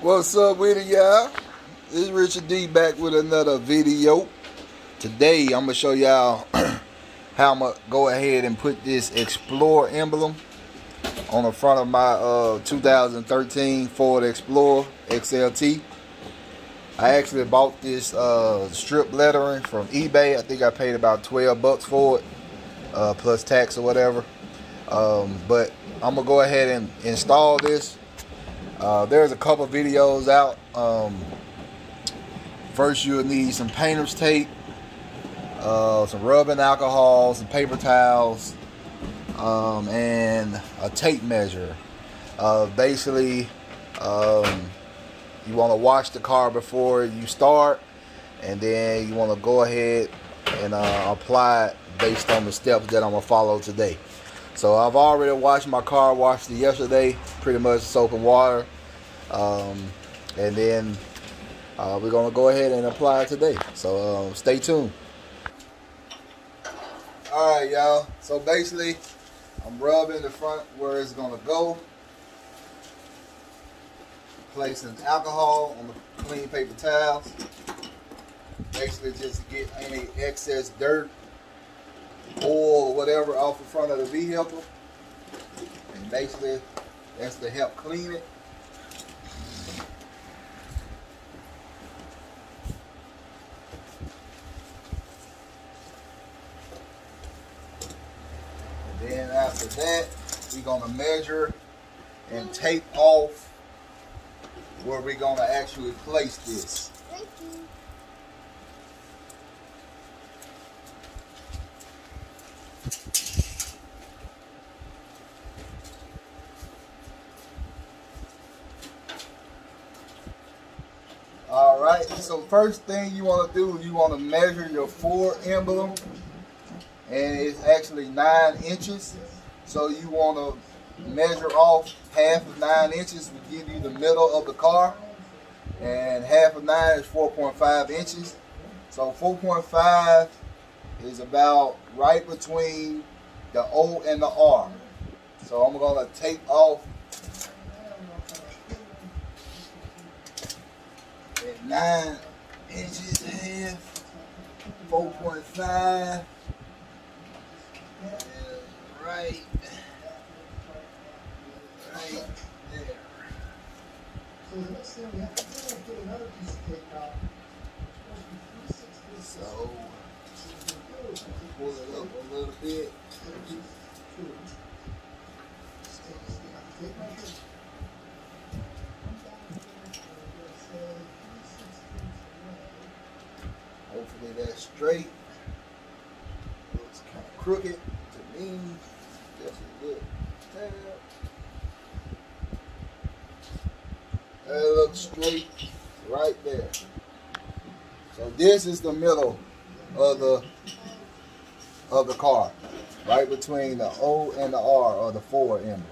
What's up with it, y'all? Is Richard D back with another video. Today, I'm going to show y'all how I'm to go ahead and put this Explorer emblem on the front of my uh, 2013 Ford Explorer XLT. I actually bought this uh, strip lettering from eBay. I think I paid about 12 bucks for it, uh, plus tax or whatever. Um, but I'm to go ahead and install this uh, there's a couple videos out. Um, first, you'll need some painter's tape, uh, some rubbing alcohol, some paper towels, um, and a tape measure. Uh, basically, um, you want to wash the car before you start, and then you want to go ahead and uh, apply it based on the steps that I'm gonna follow today. So I've already washed my car, washed it yesterday, pretty much soap and water. Um, and then uh, we're gonna go ahead and apply it today. So um, stay tuned. All right, y'all. So basically, I'm rubbing the front where it's gonna go. Placing alcohol on the clean paper towels. Basically, just to get any excess dirt oil or whatever off the front of the vehicle. And basically, that's to help clean it. And then after that, we're gonna measure and tape off where we're gonna actually place this. All right, so first thing you want to do, you want to measure your Ford emblem, and it's actually nine inches. So you want to measure off half of nine inches will give you the middle of the car, and half of nine is 4.5 inches. So 4.5 is about right between the O and the R. So I'm gonna take off at nine inches half, 4.5, right, there. So, the next thing we have to do is get another piece of tape out. So, pull it up a little bit. Hopefully that's straight. Looks kind of crooked to me. That looks straight right there. So this is the middle of the of the car, right between the O and the R or the Ford emblem.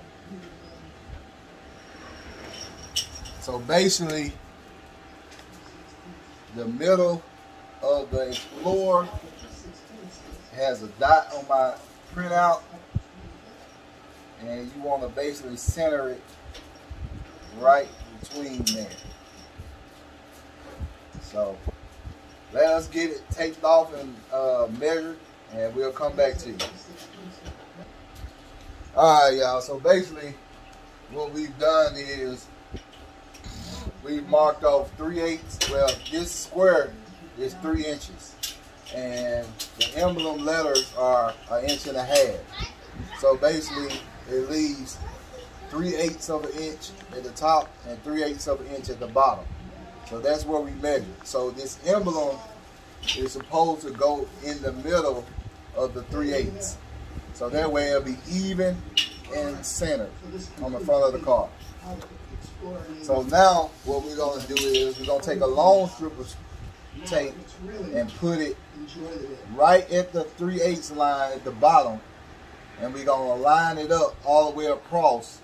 So basically, the middle of the Explorer has a dot on my printout, and you want to basically center it right between there. So let us get it taped off and uh, measured, and we'll come back to you. All right, y'all. So basically, what we've done is we've marked off three eighths. Well, this square is three inches, and the emblem letters are an inch and a half. So basically, it leaves three eighths of an inch at the top and three eighths of an inch at the bottom. So that's where we measure. So this emblem is supposed to go in the middle of the three eighths. So that way it'll be even and centered on the front of the car. So now what we're gonna do is we're gonna take a long strip of tape and put it right at the 3 eighths line at the bottom and we're gonna line it up all the way across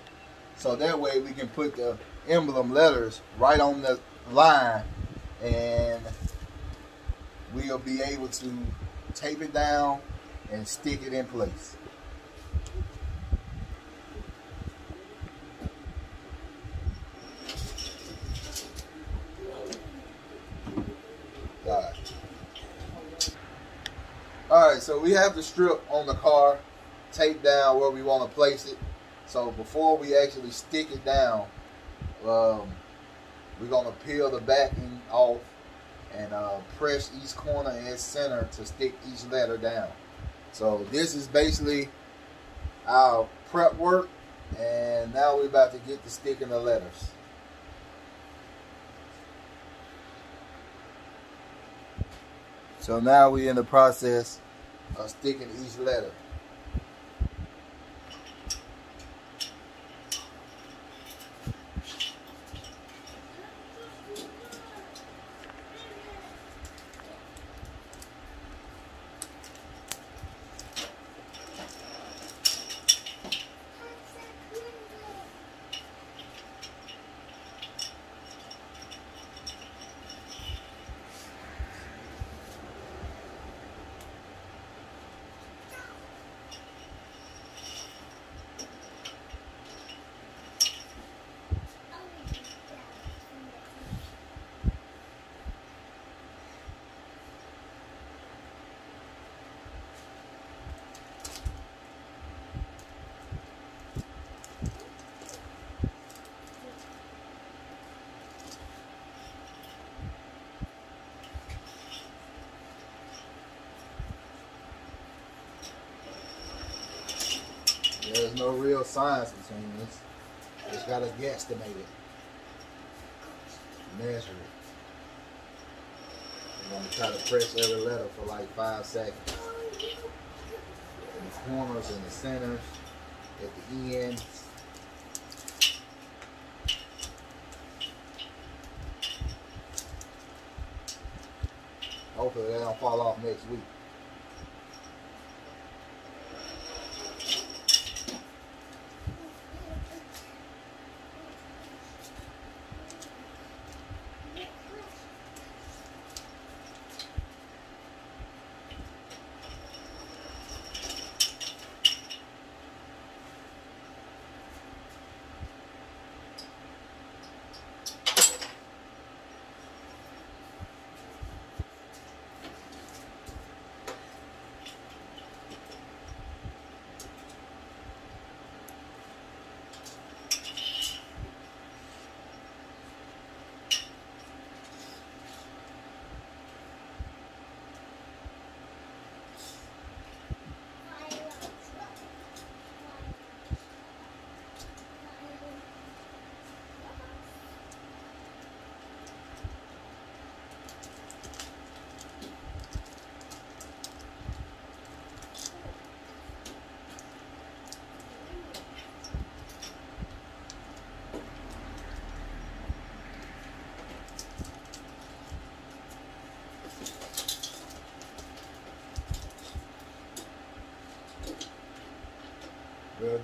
so that way we can put the emblem letters right on the line and we'll be able to tape it down and stick it in place. Alright. Alright, so we have the strip on the car taped down where we want to place it. So before we actually stick it down, um, we're going to peel the backing off and uh, press each corner and center to stick each letter down. So this is basically our prep work and now we're about to get to sticking the letters. So now we're in the process of sticking each letter. There's no real science between this. Just gotta guesstimate it. Measure it. I'm gonna try to press every letter for like five seconds. In the corners and the centers, at the ends. Hopefully they don't fall off next week.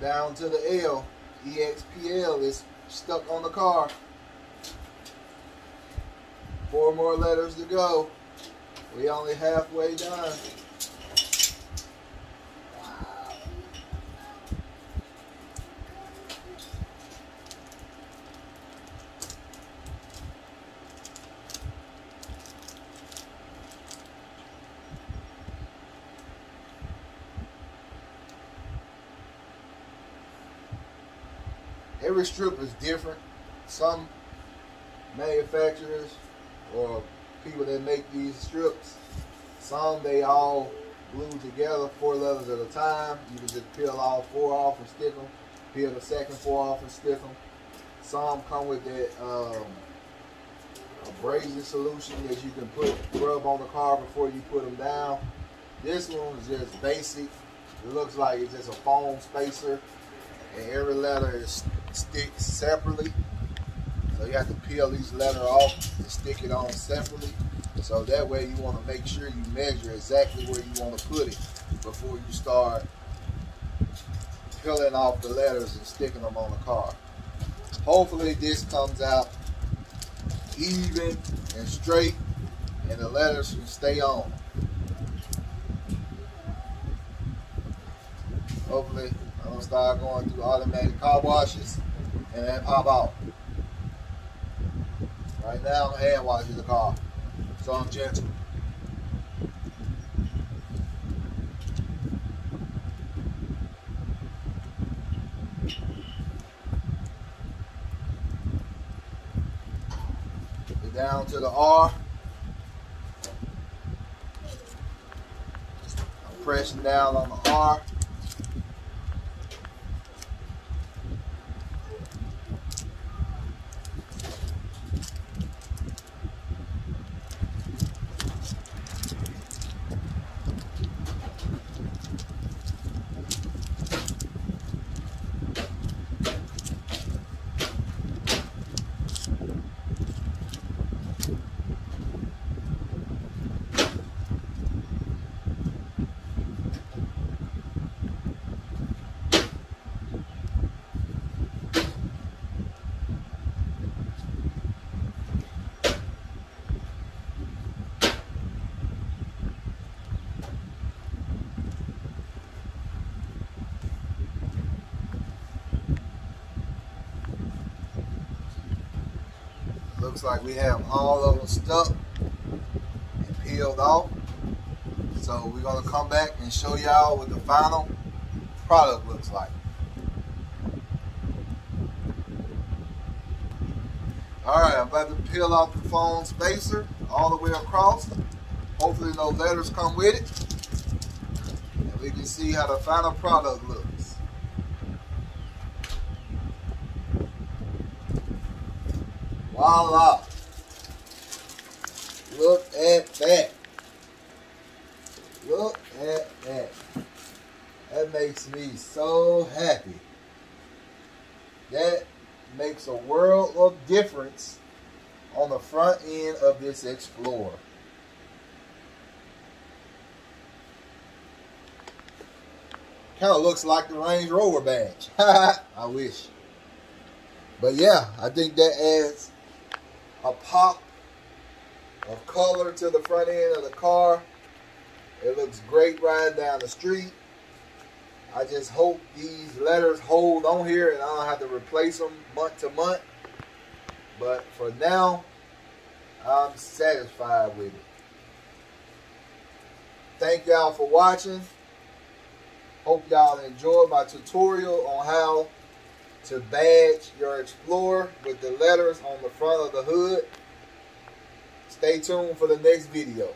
Down to the L. EXPL is stuck on the car. Four more letters to go. We only halfway done. Every strip is different. Some manufacturers or people that make these strips, some they all glue together four letters at a time. You can just peel all four off and stick them. Peel the second four off and stick them. Some come with that um, abrasive solution that you can put rub on the car before you put them down. This one is just basic. It looks like it's just a foam spacer and every letter is sticked separately. So you have to peel each letter off and stick it on separately. So that way you want to make sure you measure exactly where you want to put it before you start peeling off the letters and sticking them on the car. Hopefully this comes out even and straight and the letters can stay on. Hopefully I'm gonna start going through automatic car washes and then pop out. Right now I'm hand washing the car. So I'm gentle. down to the R. I'm pressing down on the R. Looks like we have all of them stuck and peeled off. So we're gonna come back and show y'all what the final product looks like. All right, I'm about to peel off the foam spacer all the way across. Hopefully no letters come with it. And we can see how the final product looks. Voila. Look at that. Look at that. That makes me so happy. That makes a world of difference on the front end of this Explorer. Kind of looks like the Range Rover badge. I wish. But yeah, I think that adds a pop of color to the front end of the car. It looks great riding down the street. I just hope these letters hold on here and I don't have to replace them month to month. But for now, I'm satisfied with it. Thank y'all for watching. Hope y'all enjoyed my tutorial on how to badge your Explorer with the letters on the front of the hood. Stay tuned for the next video.